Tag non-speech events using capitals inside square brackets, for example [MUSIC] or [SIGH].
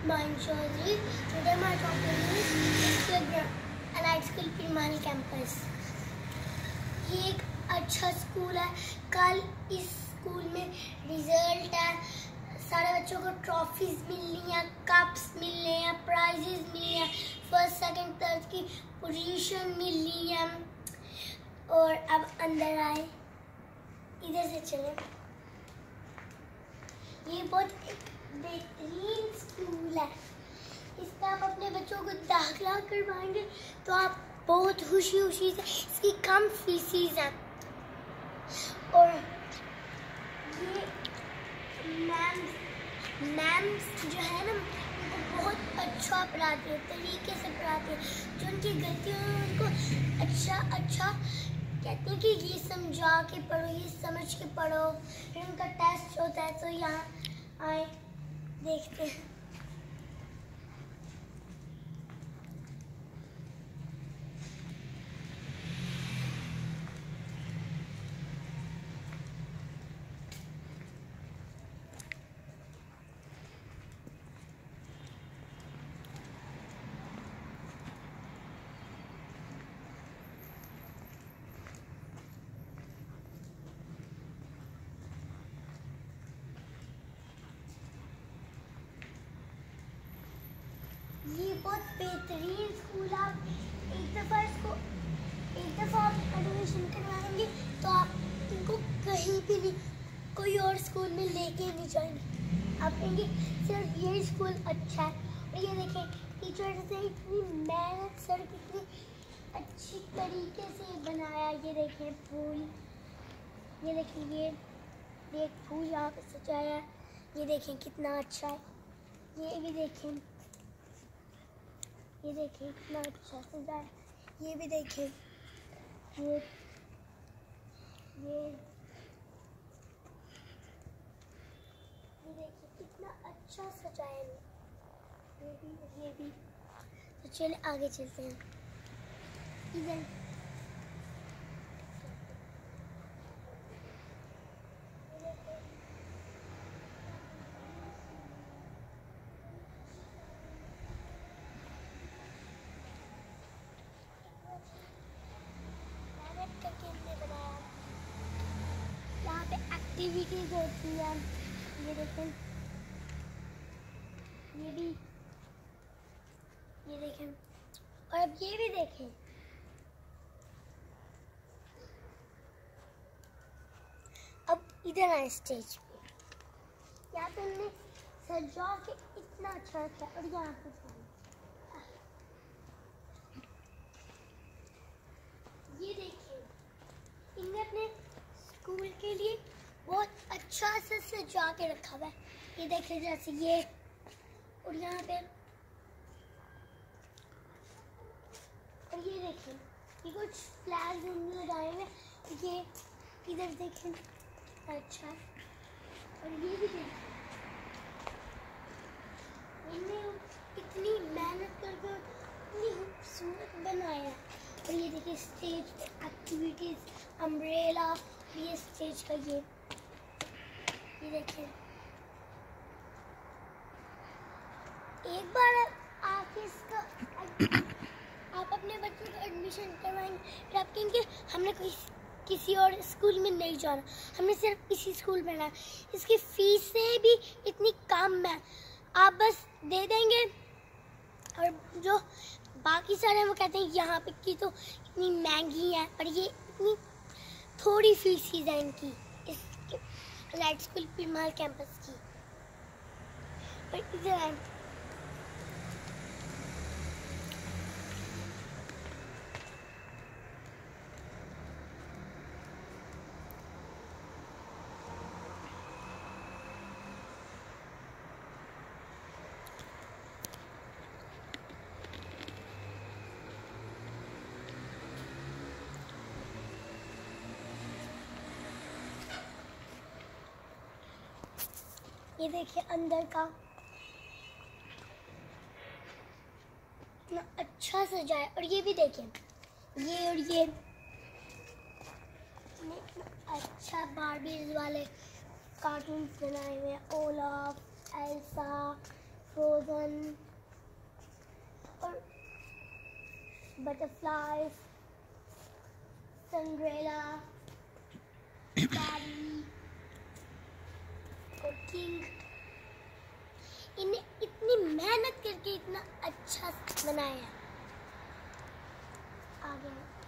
Chaudhary. Today my topic is Allied School Pirmani campus. ये एक अच्छा स्कूल है। कल इस स्कूल में रिज़ल्ट है। सारे बच्चों को ट्रॉफीज मिलनी है कप्स मिलने हैं प्राइजेस मिलने हैं। फ़र्स्ट सेकंड थर्ड की पोजीशन मिलनी है। और अब अंदर आए। इधर से चले। ये बहुत बेहतरीन स्कूल है इसमें आप अपने बच्चों को दाखिला करवाएँगे तो आप बहुत खुशी खुशी से इसकी कम फीसीज हैं। और ये मैम मैम्स जो है ना उनको बहुत अच्छा पढ़ाती है, तरीके से पढ़ाती है, जो उनकी गलतियों उनको अच्छा अच्छा कहते हैं कि ये समझा के पढ़ो, ये समझ के पढ़ो, फिर उनका टेस्ट होता है तो यहाँ आए, देखते हैं ये बहुत बेहतरीन स्कूल आप एक दफ़ा इसको, एक दफ़ा आप एडमिशन करवाएँगे तो आप इनको कहीं भी नहीं, कोई और स्कूल में लेके नहीं जाएँगे आप कहेंगे सिर्फ़ ये स्कूल अच्छा है। और ये देखें टीचर से इतनी मेहनत, सर, कितनी अच्छी तरीके से बनाया। ये देखें, फूल। ये देखें, ये एक फूल यहाँ पे सजाया ये देखें, कितना अच्छा है। ये भी देखें। ये देखिए कितना अच्छा सजा है। ये भी देखिए। ये ये ये देखिए कितना अच्छा सजा है। ये भी ये भी। तो चलिए आगे चलते हैं। इधर मेहनत करके हमने बनाया यहाँ पे एक्टिविटीज़ होती है। ये देखें। ये भी। ये देखें। और अब ये भी देखें। अब इधर आए स्टेज पे। यहाँ पे हमने सजा के इतना अच्छा रखा और यहाँ पे ये देखिए इनने अपने स्कूल के लिए बहुत अच्छा से सजा के रखा हुआ है। ये देखिए जैसे ये, और यहाँ पे, और ये देखिए, ये कुछ फ्लैग लगाए हुए ये इधर देखें अच्छा। और ये भी इनने इतनी मेहनत करके इतनी खूबसूरत बनाया और ये देखिए स्टेज एक्टिविटीज़ अम्ब्रेला ये स्टेज का ये। देखिए एक बार आप इसका [COUGHS] आप अपने बच्चों का एडमिशन करवाएँगे फिर आप कहेंगे, हमने कोई किसी और स्कूल में नहीं जाना। हमने सिर्फ़ इसी स्कूल में रहना। इसकी फीसें भी इतनी कम है। आप बस दे देंगे। और जो बाकी सारे वो कहते हैं, यहाँ पे की तो इतनी महँगी है और ये इतनी थोड़ी फीसिस है इनकी। इस लाइट स्कूल पिमाल कैंपस की बट इधर ये देखिए अंदर का। इतना अच्छा सजा है और ये भी देखिए। ये और ये। अच्छा बारबीज वाले कार्टून बनाए हुए हैं। ओलाफ एल्सा फ्रोजन और बटरफ्लाइज संग्रेला [COUGHS] और किंग इन्हें इतनी इतना अच्छा बनाया। आगे।